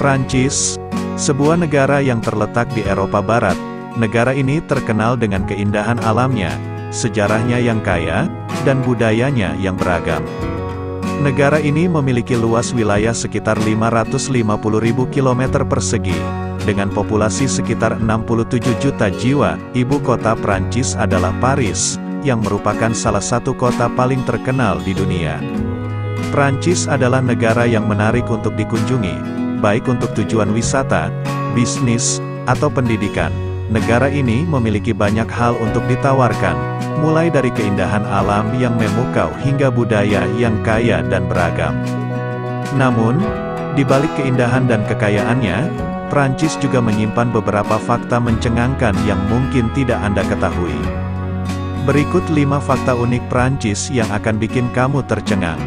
Prancis, sebuah negara yang terletak di Eropa Barat, negara ini terkenal dengan keindahan alamnya, sejarahnya yang kaya, dan budayanya yang beragam. Negara ini memiliki luas wilayah sekitar 550.000 km persegi, dengan populasi sekitar 67 juta jiwa, ibu kota Prancis adalah Paris, yang merupakan salah satu kota paling terkenal di dunia. Prancis adalah negara yang menarik untuk dikunjungi, baik untuk tujuan wisata, bisnis, atau pendidikan. Negara ini memiliki banyak hal untuk ditawarkan, mulai dari keindahan alam yang memukau hingga budaya yang kaya dan beragam. Namun, di balik keindahan dan kekayaannya, Prancis juga menyimpan beberapa fakta mencengangkan yang mungkin tidak Anda ketahui. Berikut 5 fakta unik Prancis yang akan bikin kamu tercengang.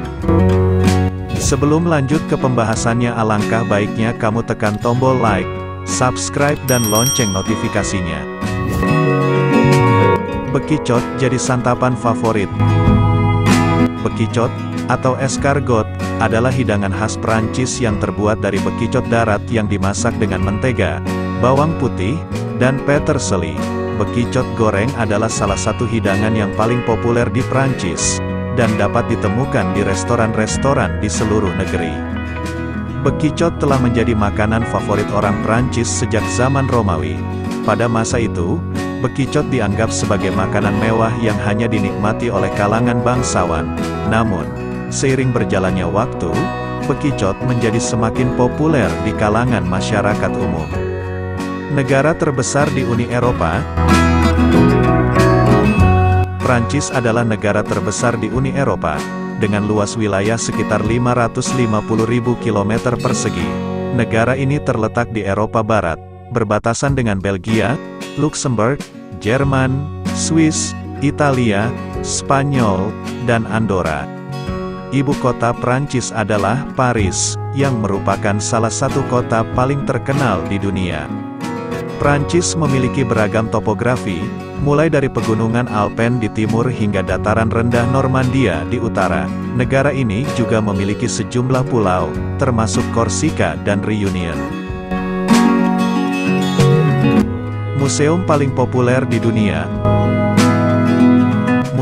Sebelum lanjut ke pembahasannya alangkah baiknya kamu tekan tombol like, subscribe dan lonceng notifikasinya. Bekicot jadi santapan favorit. Bekicot, atau escargot, adalah hidangan khas Prancis yang terbuat dari bekicot darat yang dimasak dengan mentega, bawang putih, dan peterseli. Bekicot goreng adalah salah satu hidangan yang paling populer di Prancis dan dapat ditemukan di restoran-restoran di seluruh negeri. Bekicot telah menjadi makanan favorit orang Prancis sejak zaman Romawi. Pada masa itu, bekicot dianggap sebagai makanan mewah yang hanya dinikmati oleh kalangan bangsawan. Namun, seiring berjalannya waktu, bekicot menjadi semakin populer di kalangan masyarakat umum. Negara terbesar di Uni Eropa, Prancis adalah negara terbesar di Uni Eropa, dengan luas wilayah sekitar 550.000 km persegi. Negara ini terletak di Eropa Barat, berbatasan dengan Belgia, Luxembourg, Jerman, Swiss, Italia, Spanyol, dan Andorra. Ibu kota Prancis adalah Paris, yang merupakan salah satu kota paling terkenal di dunia. Prancis memiliki beragam topografi, mulai dari pegunungan Alpen di timur hingga dataran rendah Normandia di utara. Negara ini juga memiliki sejumlah pulau, termasuk Korsika dan Reunion. Museum paling populer di dunia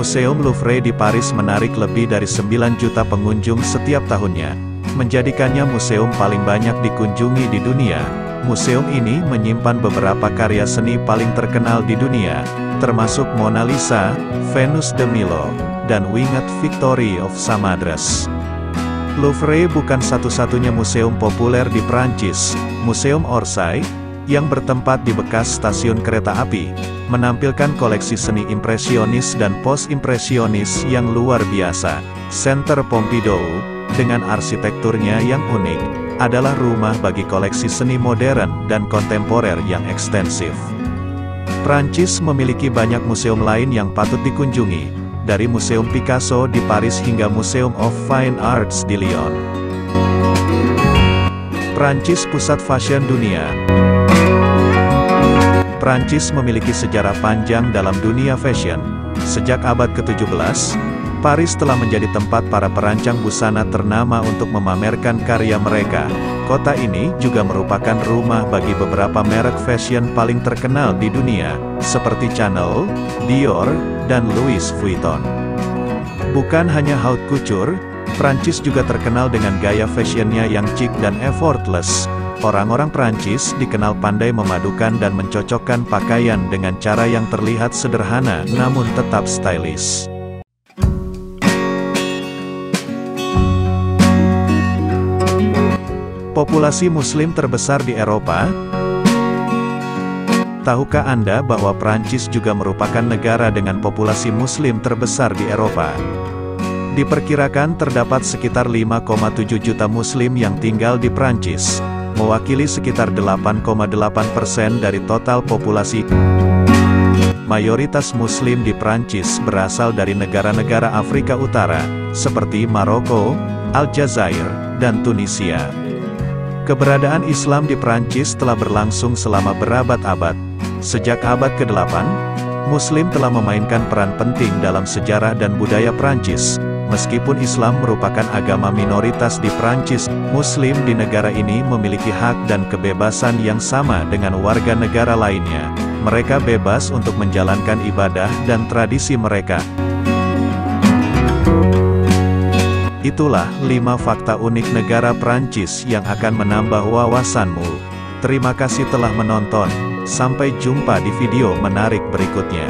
Museum Louvre di Paris menarik lebih dari 9 juta pengunjung setiap tahunnya, menjadikannya museum paling banyak dikunjungi di dunia, Museum ini menyimpan beberapa karya seni paling terkenal di dunia, termasuk Mona Lisa, Venus de Milo, dan Winged Victory of Samadras. Louvre bukan satu-satunya museum populer di Prancis. Museum Orsay, yang bertempat di bekas stasiun kereta api, menampilkan koleksi seni impresionis dan post-impresionis yang luar biasa. Center Pompidou, dengan arsitekturnya yang unik, adalah rumah bagi koleksi seni modern dan kontemporer yang ekstensif. Prancis memiliki banyak museum lain yang patut dikunjungi, dari Museum Picasso di Paris hingga Museum of Fine Arts di Lyon. Prancis Pusat Fashion Dunia Prancis memiliki sejarah panjang dalam dunia fashion. Sejak abad ke-17, Paris telah menjadi tempat para perancang busana ternama untuk memamerkan karya mereka. Kota ini juga merupakan rumah bagi beberapa merek fashion paling terkenal di dunia, seperti Chanel, Dior, dan Louis Vuitton. Bukan hanya haute couture, Prancis juga terkenal dengan gaya fashionnya yang chic dan effortless. Orang-orang Prancis dikenal pandai memadukan dan mencocokkan pakaian dengan cara yang terlihat sederhana namun tetap stylish. Populasi Muslim terbesar di Eropa? Tahukah Anda bahwa Prancis juga merupakan negara dengan populasi Muslim terbesar di Eropa? Diperkirakan terdapat sekitar 5,7 juta Muslim yang tinggal di Prancis, mewakili sekitar 8,8 persen dari total populasi. Mayoritas Muslim di Prancis berasal dari negara-negara Afrika Utara, seperti Maroko, Aljazair, dan Tunisia. Keberadaan Islam di Prancis telah berlangsung selama berabad-abad. Sejak abad ke-8, Muslim telah memainkan peran penting dalam sejarah dan budaya Prancis, Meskipun Islam merupakan agama minoritas di Prancis, Muslim di negara ini memiliki hak dan kebebasan yang sama dengan warga negara lainnya. Mereka bebas untuk menjalankan ibadah dan tradisi mereka. Itulah 5 fakta unik negara Prancis yang akan menambah wawasanmu. Terima kasih telah menonton. Sampai jumpa di video menarik berikutnya.